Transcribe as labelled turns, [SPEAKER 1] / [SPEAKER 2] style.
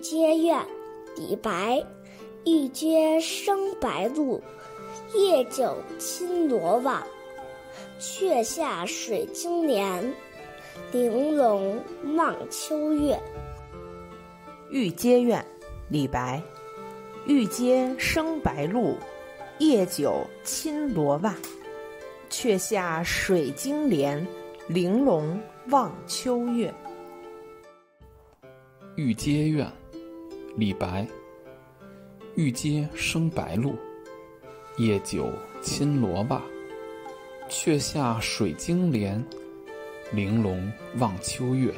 [SPEAKER 1] 阶怨，李白。玉阶生白露，夜久侵罗袜。却下水晶帘，玲珑望秋月。
[SPEAKER 2] 玉阶怨，李白。玉阶生白露，夜久侵罗袜。却下水晶帘，玲珑望秋月。
[SPEAKER 3] 玉阶怨，李白。玉阶生白露，夜久侵罗袜。却下水晶帘，玲珑望秋月。